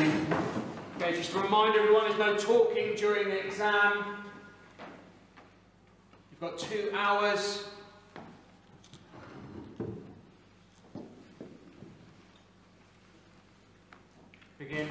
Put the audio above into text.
Okay, just to remind everyone, there's no talking during the exam. You've got two hours. Begin.